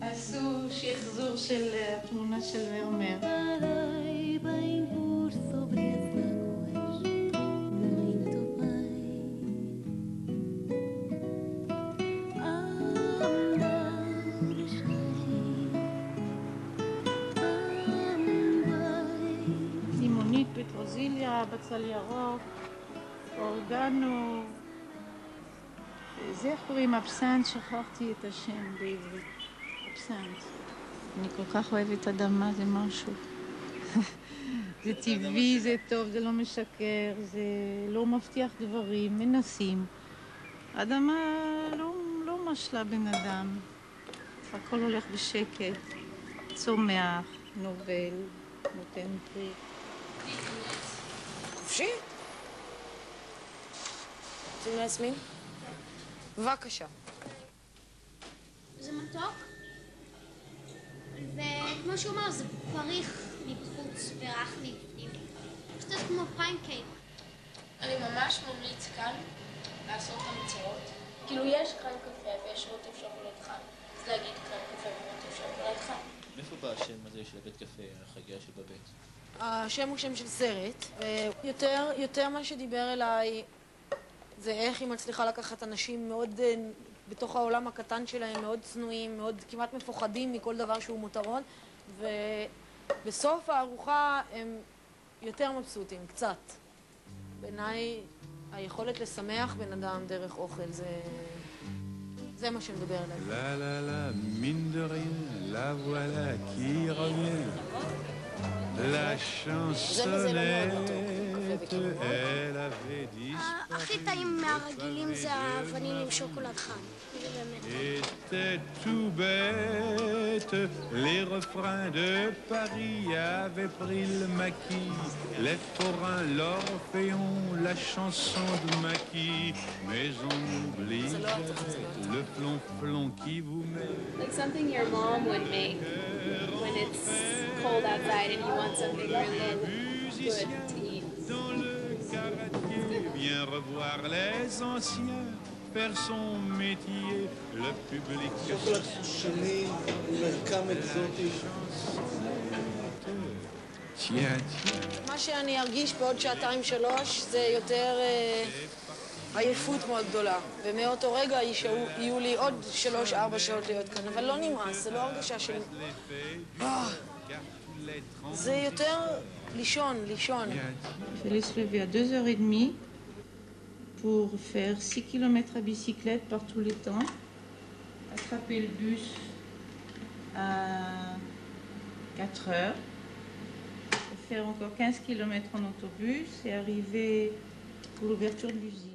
עשו שחזור של התמונה של ורמר. בצל ירוק, אורגנו. זה איך קוראים אבסנט? שכחתי את השם בעברית. אבסנט. אני כל כך אוהבת אדמה, זה משהו. זה טבעי, זה טוב, זה לא משקר, זה לא מבטיח דברים, מנסים. אדמה לא, לא משלה בן אדם. הכל הולך בשקט, צומח, נובל, נותן פרי. חופשי? רוצים להזמין? בבקשה. זה מתוק, וכמו שהוא אמר, זה פריך מבחוץ ורך מבפנים. קצת כמו פנקייק. אני ממש ממליץ כאן לעשות המצאות. כאילו יש קרם קפה ויש רוטב שוקולד חם, אז להגיד קרם קפה ורוטב שוקולד חם. מאיפה בא השם הזה של הבית קפה, החגיגה של בבית? השם הוא שם של סרט, ויותר יותר מה שדיבר אליי זה איך היא מצליחה לקחת אנשים מאוד, אה, בתוך העולם הקטן שלהם, מאוד צנועים, מאוד כמעט מפוחדים מכל דבר שהוא מותרות, ובסוף הארוחה הם יותר מבסוטים, קצת. בעיניי היכולת לשמח בן אדם דרך אוכל זה... זה מה שמדבר אליי. La la la, mine de rien, la voilà qui revient. La chansonnette, elle avait disparu. הכי טעים מהרגילים זה הווניל עם שוקולד חם. זה באמת. Était tout bête, les refrains de Paris avaient pris le maquis. Les forains, l'orphéon, la chanson de maquis. Mais on oublie le flonflon qui vous met. Like something your mom would make when it's cold outside and you want something really good to eat. Revoir les anciens, faire son métier, le public. מרקם אקזוטי. מה שאני ארגיש בעוד שעתיים-שלוש זה יותר אה, עייפות מאוד גדולה. ומאותו רגע יהיו לי עוד שלוש-ארבע שעות להיות כאן, אבל לא נמאס, זה לא הרגשה של... אה, זה יותר לישון, לישון. Je vais se lever à 2h30 pour faire 6 km à bicyclette par tous les temps, attraper le bus à 4 heures, faire encore 15 km en autobus et arriver pour l'ouverture de l'usine.